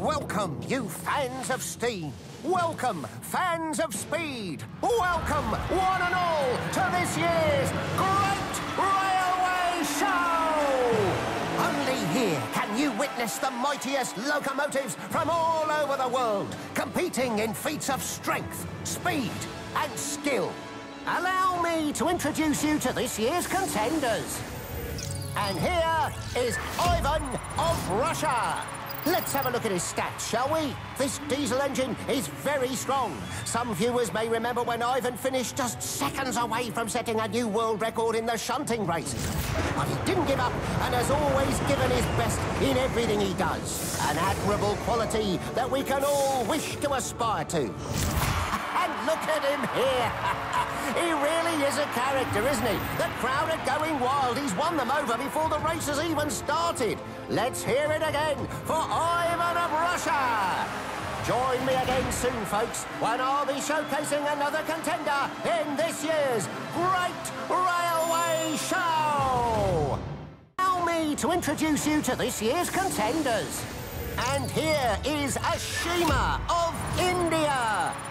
Welcome, you fans of steam. Welcome, fans of speed. Welcome, one and all, to this year's Great Railway Show! Only here can you witness the mightiest locomotives from all over the world, competing in feats of strength, speed, and skill. Allow me to introduce you to this year's contenders. And here is Ivan of Russia. Let's have a look at his stats, shall we? This diesel engine is very strong. Some viewers may remember when Ivan finished just seconds away from setting a new world record in the shunting race. But he didn't give up and has always given his best in everything he does. An admirable quality that we can all wish to aspire to. and look at him here. He really character, isn't he? The crowd are going wild. He's won them over before the race has even started. Let's hear it again for Ivan of Russia. Join me again soon, folks, when I'll be showcasing another contender in this year's Great Railway Show. Allow me to introduce you to this year's contenders. And here is Ashima of India.